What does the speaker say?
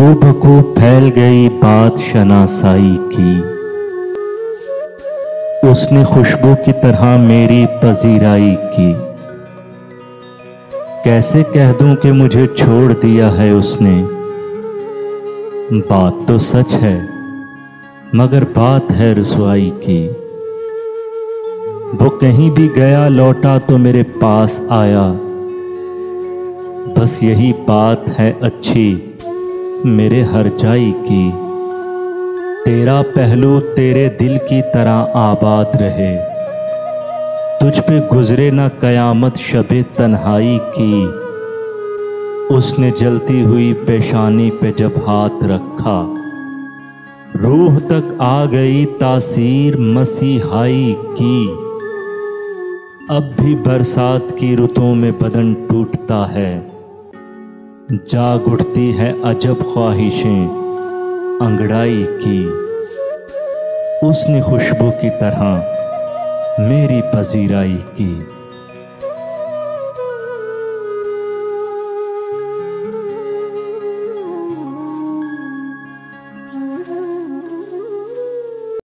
बखू फैल गई बात शनासाई की। उसने खुशबू की तरह मेरी पजीराई की। कैसे कह दूँ कि मुझे छोड़ दिया है उसने? बात तो सच है, मगर बात है रसवाई की। वो कहीं भी गया, लौटा तो मेरे पास आया। बस यही बात है अच्छी। मेरे हर जाई की। तेरा पहलू तेरे दिल की तरह आबाद रहे। तुझ पे गुजरे ना कयामत शबे तन्हाई की। उसने जलती हुई पेशानी पे जब हाथ रखा। रूह तक आ गई तासीर मसीहाई की। अब भी बरसात की रुतों में बदन टूटता है। जाग उठती है अजब ख्वाहिशें अंगड़ाई की। उसने खुशबू की तरह मेरी पजीराई की।